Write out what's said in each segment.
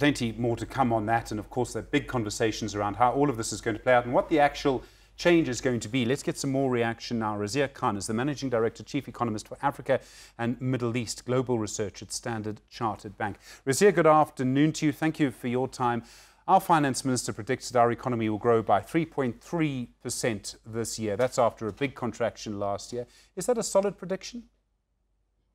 plenty more to come on that. And of course, there are big conversations around how all of this is going to play out and what the actual change is going to be. Let's get some more reaction now. Razia Khan is the Managing Director, Chief Economist for Africa and Middle East Global Research at Standard Chartered Bank. Razia, good afternoon to you. Thank you for your time. Our finance minister predicts that our economy will grow by 3.3% this year. That's after a big contraction last year. Is that a solid prediction?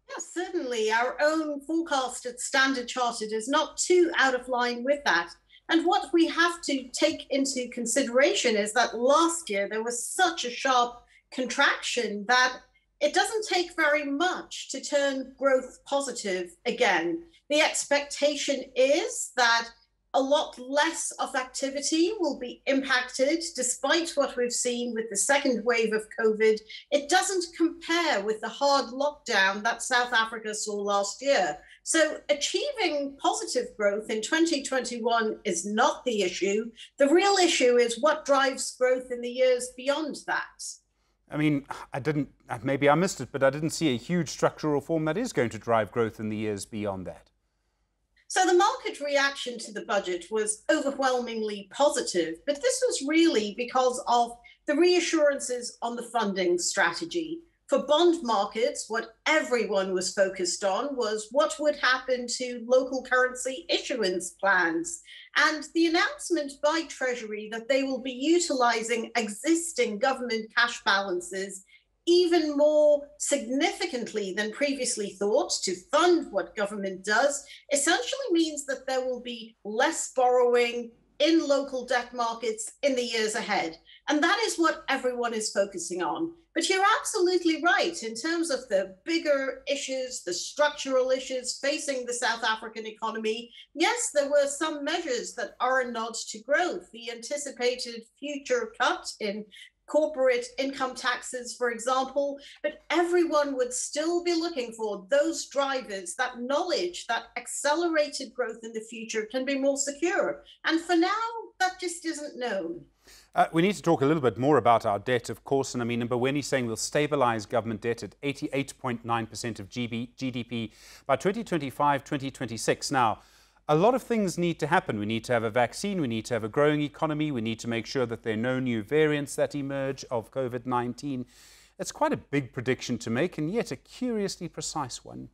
Yes, certainly. Our own forecast at Standard Chartered is not too out of line with that. And what we have to take into consideration is that last year there was such a sharp contraction that it doesn't take very much to turn growth positive again. The expectation is that a lot less of activity will be impacted despite what we've seen with the second wave of COVID. It doesn't compare with the hard lockdown that South Africa saw last year. So, achieving positive growth in 2021 is not the issue. The real issue is what drives growth in the years beyond that. I mean, I didn't, maybe I missed it, but I didn't see a huge structural reform that is going to drive growth in the years beyond that. So the market reaction to the budget was overwhelmingly positive, but this was really because of the reassurances on the funding strategy. For bond markets, what everyone was focused on was what would happen to local currency issuance plans. And the announcement by Treasury that they will be utilizing existing government cash balances even more significantly than previously thought to fund what government does essentially means that there will be less borrowing in local debt markets in the years ahead. And that is what everyone is focusing on. But you're absolutely right in terms of the bigger issues, the structural issues facing the South African economy. Yes, there were some measures that are a nod to growth. The anticipated future cut in corporate income taxes, for example, but everyone would still be looking for those drivers, that knowledge that accelerated growth in the future can be more secure. And for now, that just isn't known. Uh, we need to talk a little bit more about our debt, of course. And I mean, Mboweni saying we'll stabilize government debt at 88.9% of GDP by 2025, 2026. Now, a lot of things need to happen. We need to have a vaccine, we need to have a growing economy, we need to make sure that there are no new variants that emerge of COVID 19. It's quite a big prediction to make, and yet a curiously precise one.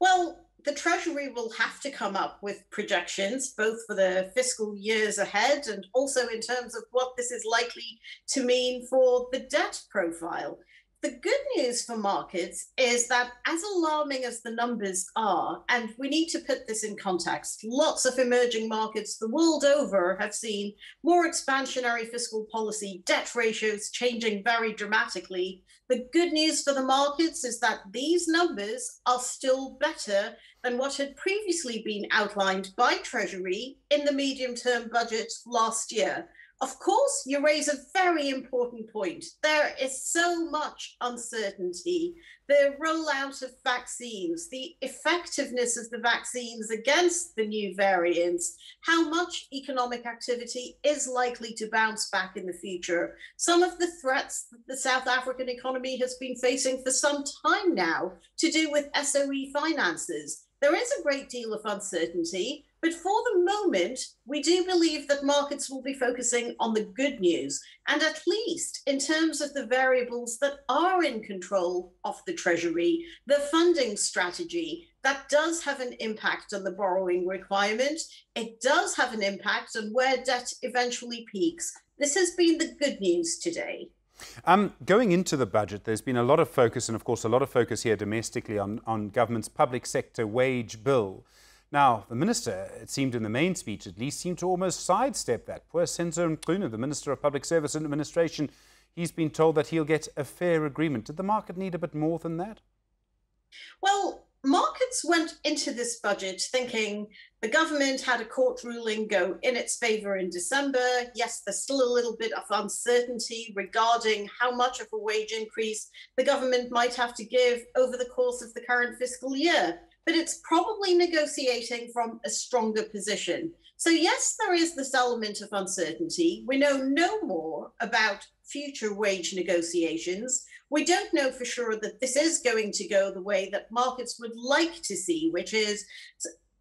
Well, the Treasury will have to come up with projections, both for the fiscal years ahead and also in terms of what this is likely to mean for the debt profile. The good news for markets is that, as alarming as the numbers are, and we need to put this in context, lots of emerging markets the world over have seen more expansionary fiscal policy, debt ratios changing very dramatically. The good news for the markets is that these numbers are still better than what had previously been outlined by Treasury in the medium term budget last year. Of course, you raise a very important point. There is so much uncertainty. The rollout of vaccines, the effectiveness of the vaccines against the new variants, how much economic activity is likely to bounce back in the future. Some of the threats that the South African economy has been facing for some time now to do with SOE finances. There is a great deal of uncertainty. But for the moment, we do believe that markets will be focusing on the good news. And at least in terms of the variables that are in control of the Treasury, the funding strategy, that does have an impact on the borrowing requirement. It does have an impact on where debt eventually peaks. This has been the good news today. Um, going into the budget, there's been a lot of focus, and of course, a lot of focus here domestically on, on government's public sector wage bill. Now, the minister, it seemed in the main speech at least, seemed to almost sidestep that. Poor Senzo the Minister of Public Service and Administration, he's been told that he'll get a fair agreement. Did the market need a bit more than that? Well, went into this budget thinking the government had a court ruling go in its favor in December. Yes, there's still a little bit of uncertainty regarding how much of a wage increase the government might have to give over the course of the current fiscal year but it's probably negotiating from a stronger position. So, yes, there is this element of uncertainty. We know no more about future wage negotiations. We don't know for sure that this is going to go the way that markets would like to see, which is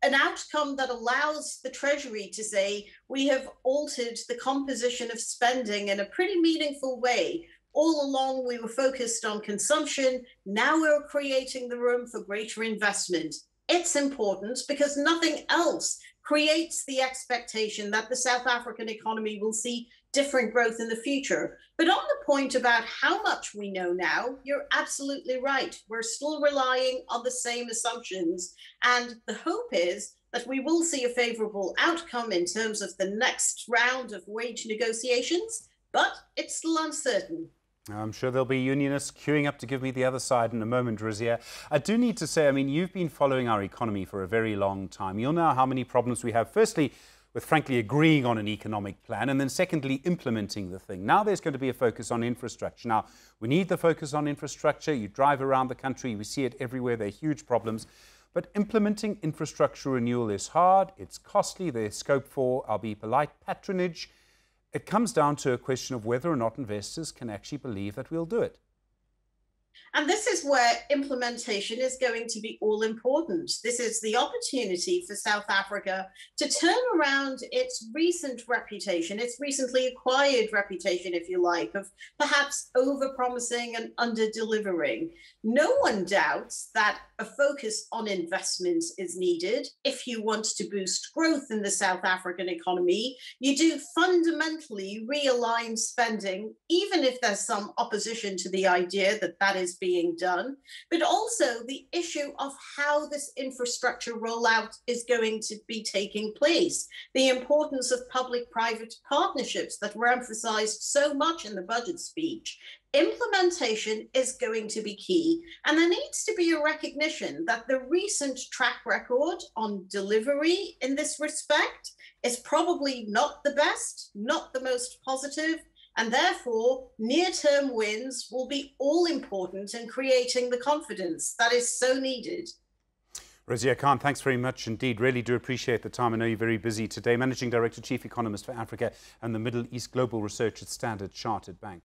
an outcome that allows the Treasury to say, we have altered the composition of spending in a pretty meaningful way. All along, we were focused on consumption. Now we're creating the room for greater investment. It's important because nothing else creates the expectation that the South African economy will see different growth in the future. But on the point about how much we know now, you're absolutely right. We're still relying on the same assumptions. And the hope is that we will see a favorable outcome in terms of the next round of wage negotiations, but it's still uncertain. I'm sure there'll be unionists queuing up to give me the other side in a moment, Razia. I do need to say, I mean, you've been following our economy for a very long time. You'll know how many problems we have. Firstly, with frankly agreeing on an economic plan, and then secondly, implementing the thing. Now there's going to be a focus on infrastructure. Now, we need the focus on infrastructure. You drive around the country, we see it everywhere. There are huge problems. But implementing infrastructure renewal is hard, it's costly, there's scope for, I'll be polite, patronage it comes down to a question of whether or not investors can actually believe that we'll do it. And this is where implementation is going to be all important. This is the opportunity for South Africa to turn around its recent reputation, its recently acquired reputation, if you like, of perhaps over promising and under delivering. No one doubts that a focus on investment is needed. If you want to boost growth in the South African economy, you do fundamentally realign spending, even if there's some opposition to the idea that that is being done, but also the issue of how this infrastructure rollout is going to be taking place, the importance of public private partnerships that were emphasized so much in the budget speech. Implementation is going to be key, and there needs to be a recognition that the recent track record on delivery in this respect is probably not the best, not the most positive, and therefore, near term wins will be all important in creating the confidence that is so needed. Razia Khan, thanks very much indeed. Really do appreciate the time. I know you're very busy today. Managing Director, Chief Economist for Africa and the Middle East Global Research at Standard Chartered Bank.